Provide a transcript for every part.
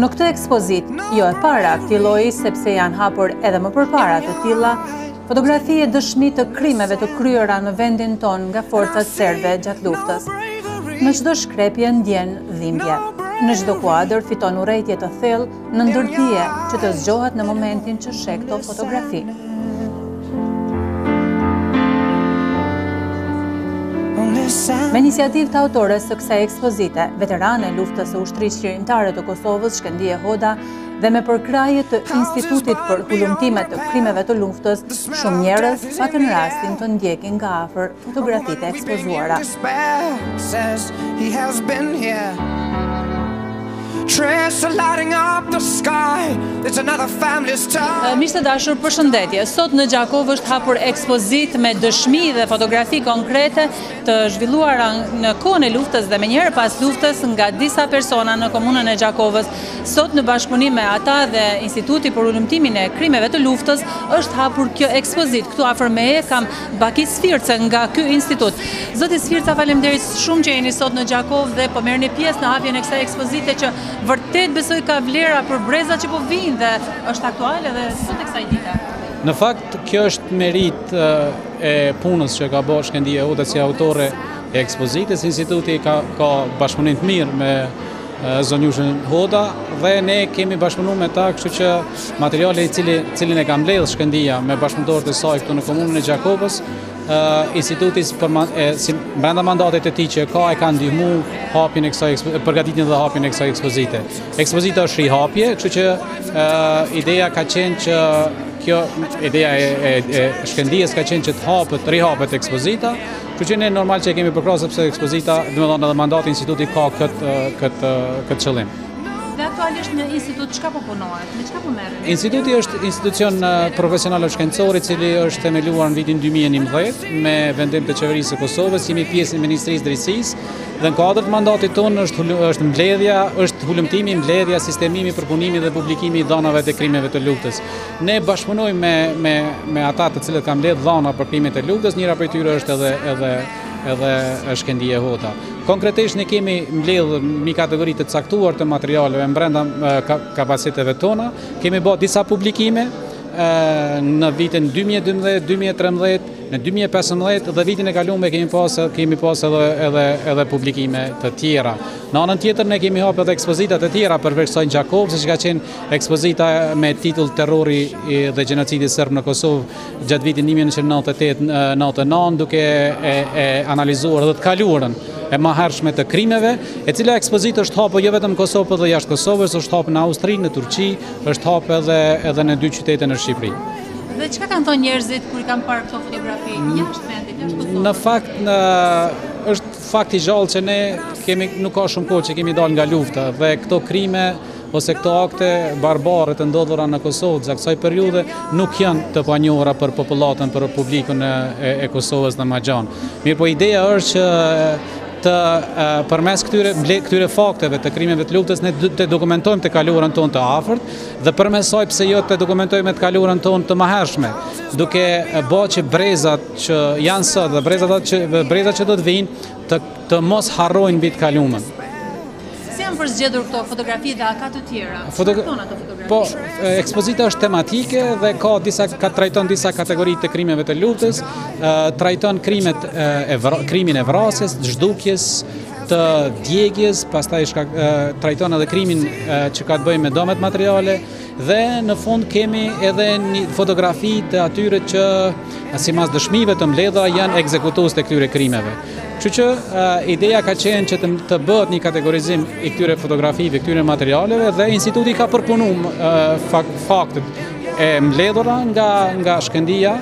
Në këtë ekspozitë, jo e para, këtij lloji sepse janë hapur edhe më përpara të tila, fotografi e dëshmi të krimeve të kryera në vendin tonë nga forcat serbe gjatë luftës. Në çdo shkrepje ndien dhimbje, në çdo kuadër fiton urrejtje të thellë, Në ndërdije që të zgjohet në momentin që sheh këto fotografi. Me iniciativë të autores së kësaj ekspozite, veterane e luftës së Ushtrisë Çlirimtare të Kosovës, Shkëndije Hoda, dhe me përkrahje të institutit për hulumtime të krimeve të luftës, shumë njerëz patën rastin të ndjekin nga afër fotografitë e ekspozuara. Miq të dashur, përshëndetje. Sot në Gjakovë është hapur ekspozitë me dëshmi dhe fotografi konkrete të zhvilluara në kohën e luftës dhe menjëherë pas luftës nga disa persona në komunën e Gjakovës. Sot në bashkëpunim me ata dhe Instituti për Hulumtimin e Krimeve të Luftës është hapur kjo ekspozitë. Këtu afër meje kam Baki Svirca nga ky institut. Zoti Svirca, faleminderit shumë që jeni sot në Gjakovë dhe po merrni pjesë në hapjen e kësaj ekspozite që vërtet besoj ka vlera për brezat që po vijnë dhe është aktuale edhe sot e kësaj dite. Në fakt, kjo është meritë e punës që ka bo Shkëndije Hoda si autore e ekspozitës. Instituti ka, ka bashkëpunim të mirë me Zonjushën Hoda dhe ne kemi bashkëpunu me ta, kështu që materiali i cili, cilin e ka mbledh Shkëndija me bashkëpunëtorët e saj këtu në komunën e Gjakovës, instituti për ma, e, si, brenda mandatit e tij që ka e ka ndihmu hapjen e kësaj, përgatitjen dhe hapjen e kësaj ekspozite. Ekspozita është rihapje, kështu që e, ideja ka qenë që kjo ideja e, e, e Shkëndijes ka qenë që të hapet, rihapet ekspozita, Kështu që ne normal që e kemi përkrah sepse ekspozita, domethonë edhe mandati i institutit ka këtë, këtë, këtë qëllim. Dhe aktualisht në institut çka po punohet? Me çka po merreni? Instituti është institucion profesional shkencor i cili është themeluar në vitin 2011 me vendim të qeverisë së Kosovës, jemi pjesë e Ministrisë së Drejtësisë dhe në kuadër të mandatit tonë është është mbledhja, është hulumtimi, mbledhja, sistemimi, përpunimi dhe publikimi i dhanave të krimeve të luftës. Ne bashkëpunojmë me ata të cilët kanë mbledh dhana për krimet e luftës, njëra prej tyre është edhe Shkëndije Hoda. Konkretisht ne kemi mbledh një kategori të caktuar të materialeve mbrenda kapaciteteve tona, kemi ba disa publikime në vitin 2012, 2013, në 2015 dhe vitin e kalume kemi pas kemi pas edhe edhe edhe publikime të tjera. Në anën tjetër ne kemi hap edhe ekspozita të tjera përveç ksaj në Gjakovë, siç ka qenë Ekspozita me titull Terrori dhe gjenocidi serb në Kosovë gjatë vitit 1998-99 duke e analizuar dhe të kaluarën e mahershme të krimeve, e cila ekspozitë është hapë jo vetëm në Kosovë po dhe jashtë Kosovës, është hapë në Austri, në Turqi, është hapë edhe, edhe në dy qytete në Shqipëri. Dhe çka kanë thënë njerëzit kur kanë parë këto fotografi? Jashtë vendit, jashtë Kosovës? Në fakt, në, është fakt i gjallë që ne kemi, nuk ka shumë kohë që kemi dalë nga lufta dhe këto krime ose këto akte barbare të ndodhura në Kosovë gjatë kësaj periudhe nuk janë të panjohura për popullatën, për publikun e Kosovës dhe ma gjanë. Mirëpo ideja është që të përmes këtyre, këtyre fakteve të krimeve të luftës, ne të dokumentojmë të kalurën tonë të afërt dhe përmes saj pse jo të dokumentojmë të kalurën tonë të mahershme, duke ba që brezat që janë sot dhe brezat që, brezat që do të vinë, Të të mos harrojnë mbi të kalumën. Si janë përzgjedhur këto fotografi dhe a ka të tjera? Foto... Çfarë thonë ato fotografi? Po, ekspozita është tematike dhe ka disa ka trajton disa kategori të krimeve të luftës, trajton krimet e vra, krimin e vrasjes, zhdukjes, të djegjes, pastaj shka, trajton edhe krimin që ka të bëjë me damet materiale, Dhe në fund kemi edhe një fotografi të atyre që simas dëshmive të mbledhura janë ekzekutues të këtyre krimeve. Kështu që ideja ka qenë që të bëhet një kategorizim i këtyre fotografive, i këtyre materialeve dhe instituti ka përpunu faktet e mbledhura nga, nga shkendia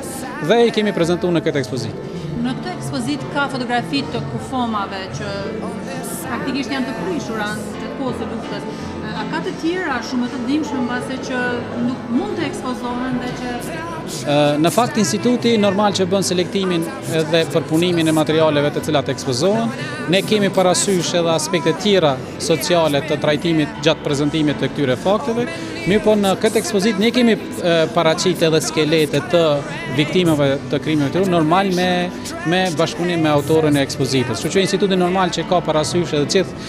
dhe i kemi prezentu në këtë ekspozitë. Në këtë ekspozitë ka fotografi të kufomave që praktikisht janë të prishura, janë të kohës së luftës. A ka të tjera shumë më të dhimbshme mbase që nuk mund të ekspozohen dhe që Në fakt instituti normal që bën selektimin dhe përpunimin e materialeve të cilat ekspozohen, ne kemi parasysh edhe aspektet tjera sociale të trajtimit gjatë prezentimit të këtyre fakteve. Mirëpo në këtë ekspozitë ne kemi paraqit edhe skelete të viktimave të krimeve të normal me me bashkëpunim me autorin e ekspozitës. Kështu që instituti normal që ka parasysh edhe gjithë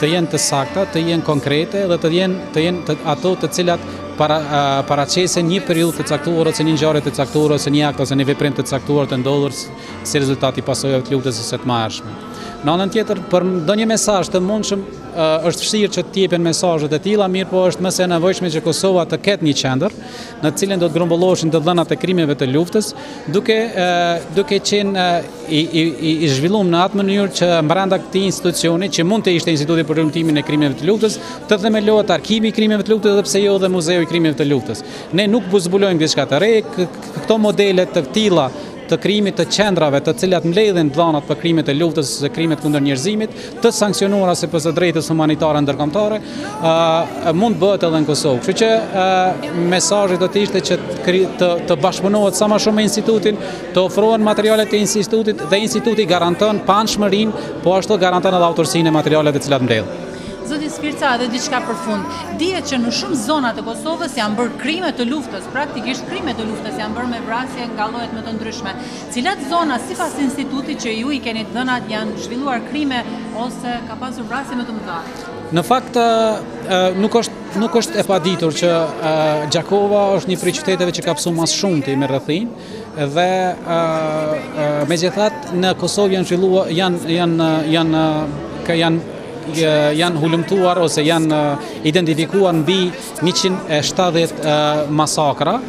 të jenë të sakta, të jenë konkrete dhe të jenë të jenë të, ato të cilat para, paraqesin një periudhë të caktuar ose një ngjarje të caktuar ose një akt ose një veprim të caktuar të ndodhur si rezultat i pasojave të luftës së tmerrshme. Në anën tjetër, për ndonjë mesazh të mundshëm është vështirë që të jepen mesazhe të tilla, mirëpo është më se e nevojshme që Kosova të ketë një qendër në të cilën do të grumbulloheshin të dhënat e krimeve të luftës, duke duke qenë i i i zhvillum në atë mënyrë që mbranda këtij institucioni që mund të ishte Instituti për Hulumtimin e Krimeve të Luftës, të themelohet arkivi i krimeve të luftës dhe pse jo dhe muzeu i krimeve të luftës. Ne nuk po zbulojmë diçka të re, këto modele të tilla të krijimit të qendrave të cilat mbledhin të dhanat për krimet e luftës dhe krimet kundër njerëzimit, të sanksionuara sipas së drejtës humanitare ndërkombëtare, mund të bëhet edhe në Kosovë. Kështu që mesazhi do të ishte që të, të bashkëpunohet sa ma shumë me institutin, të ofrohen materialet e institutit dhe instituti garanton paanshmërinë, po ashtu garanton edhe autorësinë e materialeve të cilat i mbledh. Zoti Skirca, edhe diçka për fund. Dihet që në shumë zona të Kosovës janë bërë krime të luftës, praktikisht krime të luftës janë bërë me vrasje nga llojet më të ndryshme. Cilat zona sipas institutit që ju i keni të dhënat janë zhvilluar krime ose ka pasur vrasje më të mëdha? Në fakt nuk është nuk është e paditur që Gjakova është një prej qyteteve që ka pësu më së shumti me rrethinë dhe megjithatë në Kosovë janë zhvillu janë janë janë ka janë janë hulumtuar ose janë identifikuar mbi 170 masakra,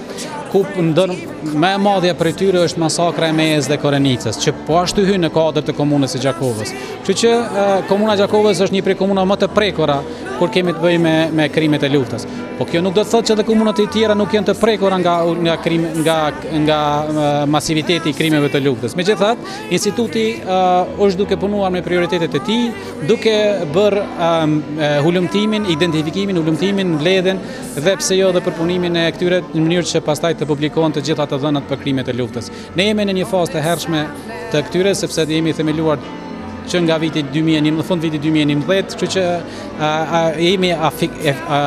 ku ndër më e madhja prej tyre është masakra e Mejës dhe Korenicës, që po ashtu hyn në kuadër të komunës së Gjakovës. Kështu që komuna e Gjakovës është një prej komunave më të prekura, kur kemi të bëjmë me krimet e luftës. Po kjo nuk do të thotë që edhe komunat e tjera nuk janë të prekura nga masiviteti i krimeve të luftës. Megjithatë, instituti është duke punuar me prioritetet e tij, duke bërë um, hulumtimin, identifikimin, hulumtimin, mbledhjen dhe pse jo dhe përpunimin e këtyre në mënyrë që pastaj të publikohen të gjitha të dhënat për krimet e luftës. Ne jemi në një fazë të hershme të këtyre sepse dhe jemi themeluar që nga viti 2011, në fund të vitit 2011, kështu që a, a, jemi afik, e, a,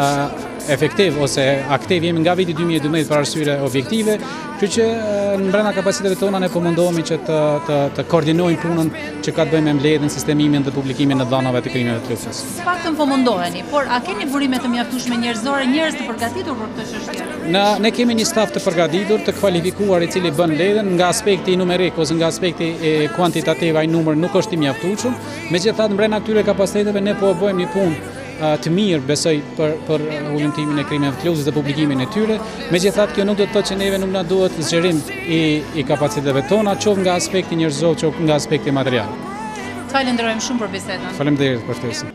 efektiv ose aktiv jemi nga viti 2012 për arsye objektive, Kështu që ne brenda kapaciteteve tona ne po mundohemi që të të të koordinojmë punën që ka të bëjë me mbledhjen, sistemimin dhe publikimin e të dhënave të krimeve të luftës. Të paktën po mundoheni, por a keni burime të mjaftueshme njerëzore, njerëz të përgatitur për këtë çështje? Ne ne kemi një staf të përgatitur, të kualifikuar i cili bën mbledhjen nga aspekti numerik ose nga aspekti kuantitativ ai numër nuk është i mjaftueshëm. Megjithatë brenda këtyre kapaciteteve ne po bëjmë një punë të mirë besoj për për hulumtimin e krimeve të luftës dhe publikimin e tyre. Megjithatë kjo nuk do të thotë që neve nuk na duhet zgjerim i i kapaciteteve tona, qoftë nga aspekti njerëzor, qoftë nga aspekti material. Falënderojmë shumë për bisedën. Faleminderit për ftesën.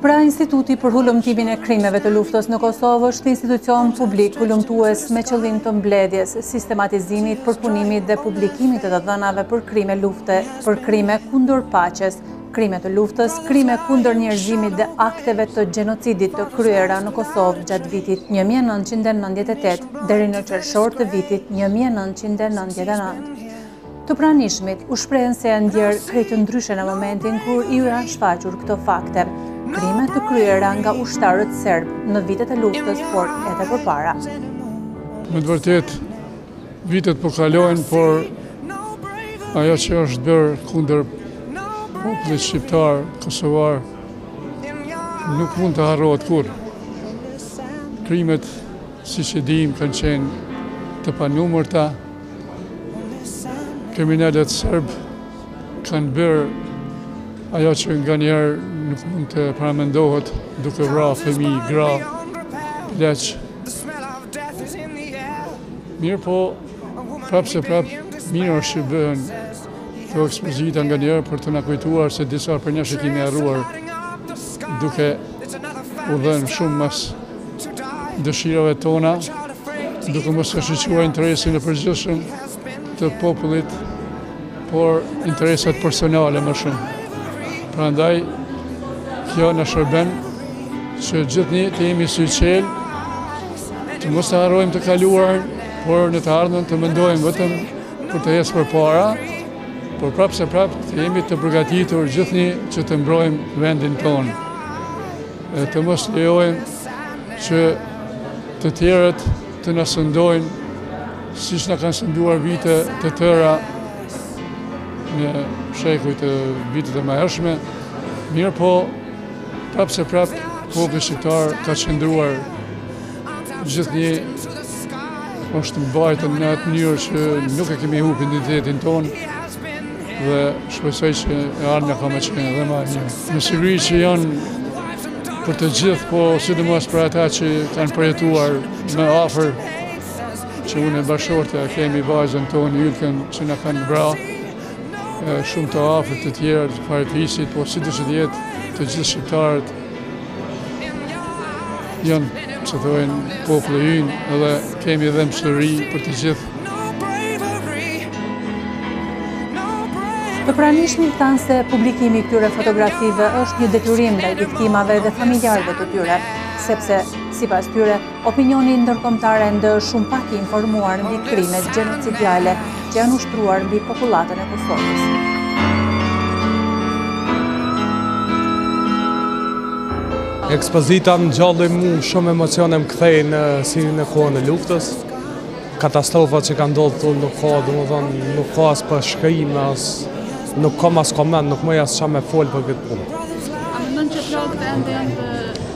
Pra Instituti për Hulumtimin e Krimeve të Luftës në Kosovë është institucion publik hulumtues me qëllim të mbledhjes, sistematizimit, përpunimit dhe publikimit të të dhënave për krime lufte, për krime kundër paqes, krime të luftës, krime kundër njerëzimit dhe akteve të gjenocidit të kryera në Kosovë gjatë vitit 1998 deri në qershor të vitit 1999. Të pranishmit u shprehen se janë ndjerë krejt ndryshe në momentin kur iu janë shfaqur këto fakte, krime të kryera nga ushtarët serbë në vitet e luftës, por edhe përpara. Me të vërtetë, Vitet po kalojnë, por ajo që është bërë kundër popullit shqiptar, kosovar, nuk mund të harrohet kurrë. Krimet, siç e dimë, kanë qenë të panumërta. Kriminelët serbë kanë bërë ajo që nganjëherë nuk mund të paramendohet duke vra fëmijë, gra, pleq. Mirëpo, prapëseprapë, mirë është që bëhen këto ekspozita nganjëherë për të na kujtuar se disa prej nesh e kemi harruar duke u dhenë shumë mas dëshirave tona, duke mos e shikuar interesin e përgjithshëm të popullit, por interesat personale më shumë. Prandaj, kjo na shërben që gjithnjë të jemi syçelë, Të mos ta harrojmë të kaluarën, por në të ardhmen të mendojmë vetëm për të ecë përpara, por prapëseprapë të jemi të përgatitur gjithnjë që të mbrojmë vendin tonë. Të mos lejojmë që të tjerët të na sundojnë, siç na kanë sunduar vite të tëra në shekujt e vitet e mëhershme, mirëpo Prapëseprapë populli shqiptar ka qëndruar gjithnjë është mbajtur në atë mënyrë që nuk e kemi humbur identitetin tonë dhe shpresoj që e ardhmja ka me qenë edhe ma e mirë. Me siguri që janë për të gjithë, po sidomos për ata që kanë përjetuar më afër që unë e bashkëshortja kemi vajzën tonë Ylkën që na kanë vra shumë të afërt të tjerë të farefisit, po sido që të jetë të gjithë shqiptarët janë siç thonë populli ynë edhe kemi dhimbsuri për të gjithë. Të pranishmit thanë se publikimi i këtyre fotografive është një detyrim ndaj viktimave dhe familjarëve të tyre, sepse sipas tyre Opinioni ndërkombëtar ende është shumë pak i informuar mbi krimet gjenocidale që janë ushtruar mbi popullatën e Kosovës. Ekspozita ngjalli mu shumë emocione më kthejnë si në kohën e luftës. Katastrofa që ka ndodhë këtu nuk ka, domethënë, nuk ka as përshkrim, as nuk kam as koment, nuk muj as çka me folë për këtë punë. Domethënë që plagët ende janë të...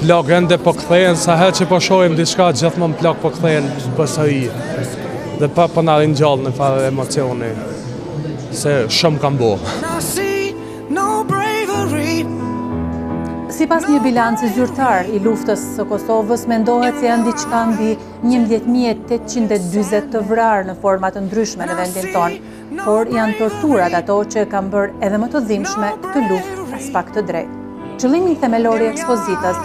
Plagët ende prapë po kthehen, sa herë që po shohim diçka, gjithmonë plagët prapë po kthehen përsëri. Dhe prapë po na ringjall njëfarë emocioni, se shumë kam bo. Sipas një bilanci zyrtar të luftës së Kosovës, mendohet se janë diçka mbi Njëmbëdhjetë mijë e tetëqind e dyzet të vrarë në forma të ndryshme në vendin tonë, por janë torturat ato që e kanë bërë edhe më të dhimbshme këtë luftë aspak të drejtë. Qëllimi themelor i ekspozitës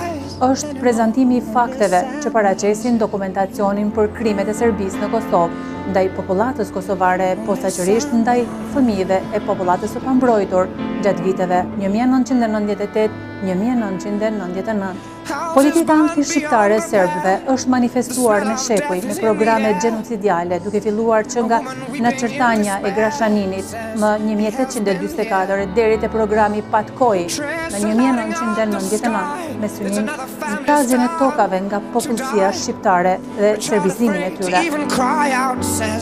është prezantimi i fakteve që paraqesin dokumentacionin për krimet e Serbisë në Kosovë, ndaj popullatës kosovare, posaçërisht ndaj fëmijëve e popullatës së pambrojtur gjatë viteve 1998-1999. Politika antishqiptare e serbëve është manifestuar me shekuj me programe gjenocidiale, duke filluar që nga Naçertanja e Garashaninit më 1824 e deri te programi Patkoi në 1999 me synim zbrazjen e tokave nga popullsia shqiptare. dhe serbizimin e tyre.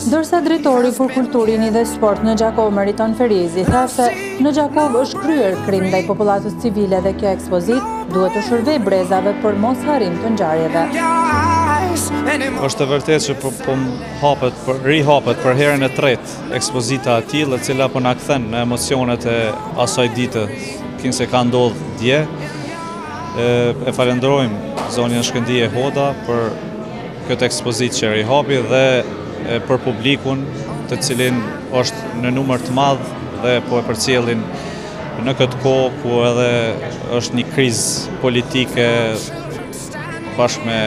Ndërsa drejtori për kulturë, rini dhe sport në Gjakovë Meriton Ferizi tha se në Gjakovë është kryer krim ndaj popullatës civile dhe kjo ekspozitë duhet t'u shërbejë brezave për mosharrim të ngjarjeve. Është e vërtetë që po, po hapet, po rihapet për herën e tretë ekspozita e tillë, e cila po na kthen në emocionet e asaj dite, kinse ka ndodhë dje. E falenderojmë zonjën Shkëndije Hoda për këtë ekspozitë që rihapi dhe për publikun të cilin është në numër të madh dhe po e përcjellin në këtë kohë ku edhe është një krizë politike bashkë me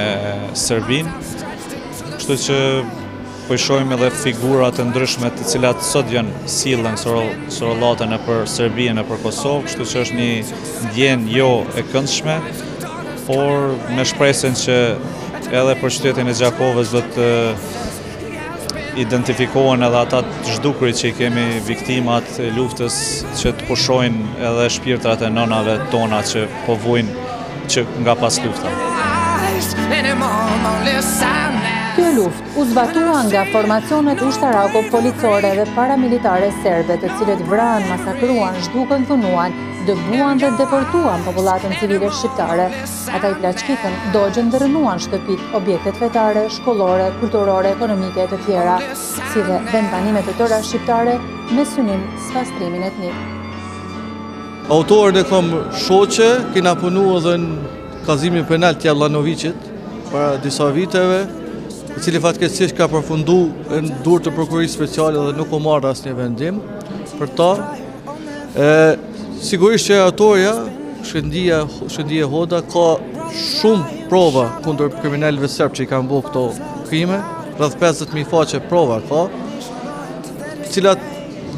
Serbinë. Kështu që Po i shohim edhe figurat e ndryshme të cilat sot janë sillen sorollaten nëpër Serbi e nëpër Kosovë, kështu që është një ndjenjë jo e këndshme, por me shpresën që edhe për qytetin e Gjakovës do të identifikohen edhe ata të zhdukurit që i kemi viktimat e luftës që të pushojnë edhe shpirtrat e nënave tona që po vujnë që nga pas lufta. u zbatua nga formacionet ushtarako-policore dhe paramilitare serbe të cilët vranë, masakruan, zhdukën, dhunuan, dëbuan dhe deportuan popullatën civile shqiptare. Ata i plaçkitën, dogjën dhe rënuan shtëpitë, objektet fetare, shkollore, kulturore, ekonomike e të tjera, si dhe vendbanime të tëra shqiptare me synim spastrimin etnik. Autoren e kom shoqe, kina punu edhe në Kallëzimin penal ti Allanoviqit para disa viteve, i cili fatkeqësisht ka përfundu në dorë të prokurorisë speciale dhe nuk u marr asnjë vendim për ta. Ë sigurisht që autorja Shkëndije, Shkëndije Hoda ka shumë prova kundër kriminalëve serbë që i kanë bërë këto krime, rreth 50000 faqe prova ka. Të cilat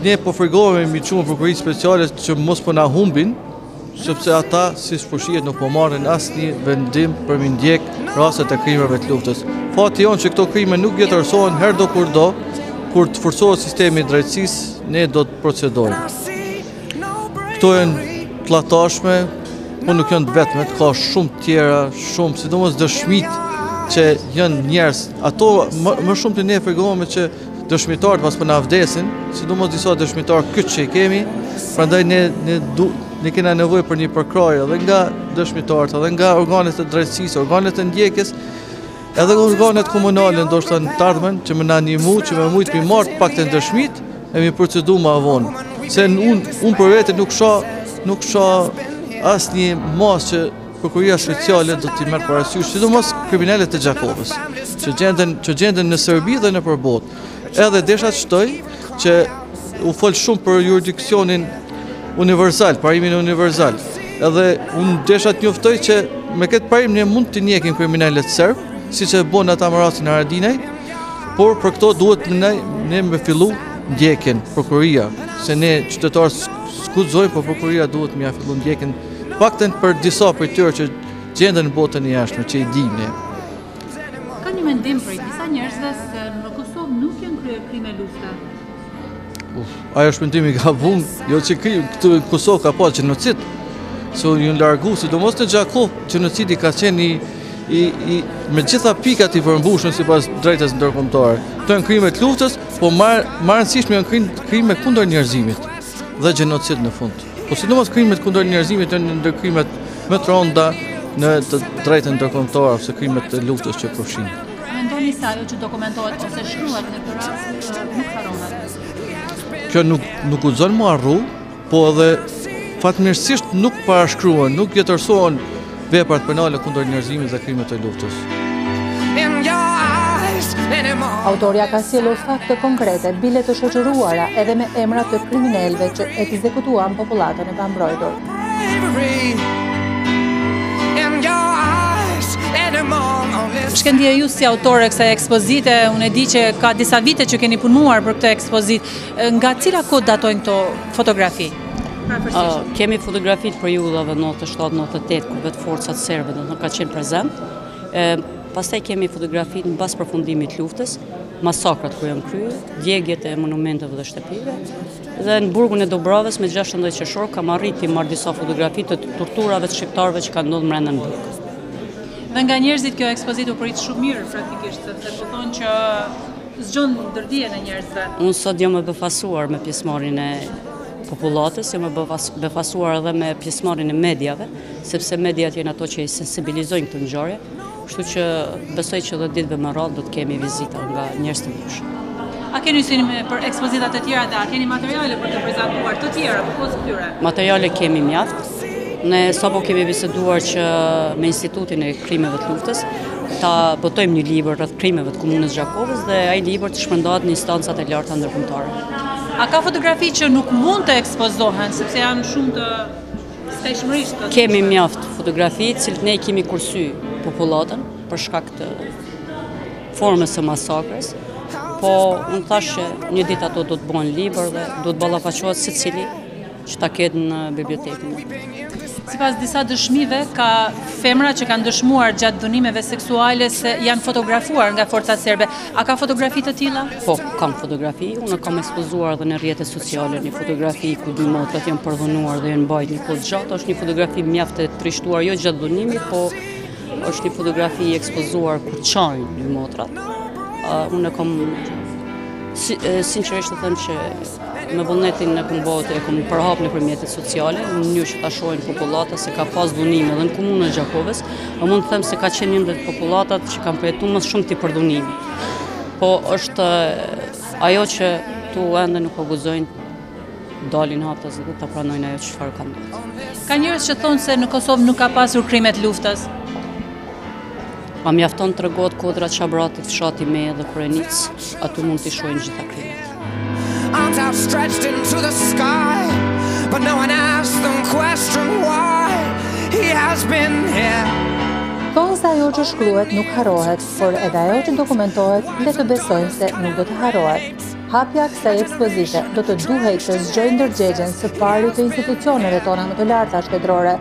ne po frigohemi me i çu në prokurorisë speciale që mos po na humbin, sepse ata, siç po shihet, nuk po marrin asnjë vendim për mi ndjek rastet e krimeve të luftës. Fati jonë që këto krime nuk vjetërsohen herdokur do, kur të forcohet sistemi i drejtësisë, ne do të procedojnë. Këto janë bollakshme, po nuk janë të vetme, ka shumë tjera, shumë, sidomos dëshmit që janë njerëz. Ato më, më shumë ti ne frigohemi që Dëshmitarët mos po na vdesin, sidomos disa dëshmitarë kyç që i kemi, prandaj ne ne du ne kena nevojë për një përkrahje edhe nga dëshmitarët, edhe nga organet e drejtësisë, organet e ndjekjes, edhe organet komunale ndoshta në të ardhmen që me na ndihmu që me mujt me i marr të paktën dëshmitë e mi procedu ma vonë. Se unë un për vete nuk shoh nuk shoh asnjë masë që Prokuroria Speciale do t'i merr parasysh sidomos kriminelët e Gjakovës, që gjenden që gjenden në Serbi dhe nëpër botë. Edhe desha të shtoj që u fol shumë për juridiksionin universal, parimin universal. Edhe unë desha të njoftoj që me këtë parim ne mund t'i njekim kriminelët serb, siç e bon ata me rastin e Haradinajt, por për këto duhet ne ne me fillu ndjekjen prokuroria, se ne qytetarët s'guxojmë, por prokuroria duhet me ja fillu ndjekjen Pakten për disa prej tyre që gjenden në botën e jashtme, që i dimë. Ka një mendim prej disa njerëzve se në Kosovë nuk janë kryer krime lufte. Uf, ajo është mendim i gabum, jo që kri, këtu në Kosovë ka pas gjenocid, se unë ju kam largu, sidomos në Gjakovë, gjenocidi ka qenë i, i, i, me gjitha pikat i përmbushëm sipas drejtës ndërkombëtare. Këto janë krime të luftës, po marrë, marrë në thelb janë krime kundër njerëzimit dhe gjenocid në fundë. Po sidomos krimet kundër njerëzimit janë ndër krimet më të rënda në të drejtën ndërkombëtare ose krimet e luftës që përfshin. Mendoni se ajo që dokumentohet ose shkruhet në këtë rast nuk harrohet. Kjo nuk nuk guxon me u harru, po edhe fatmirësisht nuk parashkruhen, nuk vjetërsohen Veprat penale kundër njerëzimit dhe krimet e luftës. Autorja ka sjellur fakte konkrete, bile të shoqëruara edhe me emra të kriminelëve që ekzekutuan popullatën e pambrojtur. Shkëndije ju si autore e kësaj ekspozite, unë e di që ka disa vite që keni punuar për këtë ekspozitë, nga cila kohë datojnë këto Fotografi. Kemi fotografitë e periudhës 97-98, ku vetë forcat serbe kanë qenë prezent. Pastaj kemi fotografitë mbas përfundimit të luftës, masakrat ku janë kryu, djegjet e monumenteve dhe shtëpive, dhe në burgun e Dubravës me 16 qershor kam arrit t'i marr disa fotografi të torturave të shqiptarëve që kanë ndodh mrenda në burg. Dhe nga njerëzit kjo ekspozitë u prit shumë mirë, praktikisht, dhe po thonë që Zgjon ndërgjegjen e njerëzve. Unë sot jam e befasuar me pjesëmarrjen e popullatës, jam e befasuar edhe me pjesëmarrjen e mediave, sepse mediat janë ato që i sensibilizojnë këto ngjarje. Kështu që besoj që dhe ditëve me radhë do të kemi vizita nga njerëz të ndryshëm. A keni synime për ekspozitat e tjera dhe a keni materiale për të prezantuar të tjera, përpos këtyre? Materiale kemi mjaft, Ne sapo kemi biseduar që me Institutin e Krimeve të Luftës ta botojmë një libër rreth krimeve të Komunës së Gjakovës dhe ai libër të shpërndahet në instancat e larta ndërkombëtare. A ka fotografi që nuk mund të ekspozohen, sepse janë shumë të skajshmërisht? Kemi mjaft fotografi, të cilat ne kemi kursy popullatën, për shkak të formës së masakrës, po unë thashë një ditë ato do të bohen libër dhe do të ballafaqohet secili që ta ketë në bibliotekën. Sipas disa dëshmive, ka femra që kanë dëshmuar gjatë dhunimeve seksuale se janë fotografuar nga forcat serbe. A ka fotografi të tilla? Po, kam fotografi. Unë kam ekspozuar dhe në rrjetet sociale një fotografi ku dy motra janë përdhunuar dhe janë mbajt një kohë gjatë. është një fotografi mjaft e trishtuar, jo gjatë dhunimit, po është një fotografi ekspozuar ku qajnë dy motrat. Unë kam sinqerisht të them që me vullnetin tim e kam përhap nëpër rrjetet sociale, në mënyrë që ta shohin popullata se ka pas dhunime dhe në komunën e Gjakovës, e mund të them se ka qenë një ndër popullatat që kanë përjetu më së shumti përdhunime. Po është ajo që këtu ende nuk po guxojnë dalin haptas dhe të pranojnë ajo çfarë ka ndodhë. Ka njerëz që thonë se në Kosovë nuk ka pasur krime të luftës? Ma mjafton të tregohet Kodra e Çabratit, fshati Mejë dhe Korenicë, aty mund t'i shohin të gjitha krimet. Arms outstretched into the sky, but no one asked them question why he has been here. Thonë se ajo që shkruhet nuk harrohet, por edhe ajo që dokumentohet le të besojmë se nuk do të harrohet. Hapja e kësaj ekspozite do të duhej të zgjojë ndërgjegjen së pari të institucioneve tona më të larta shtetërore,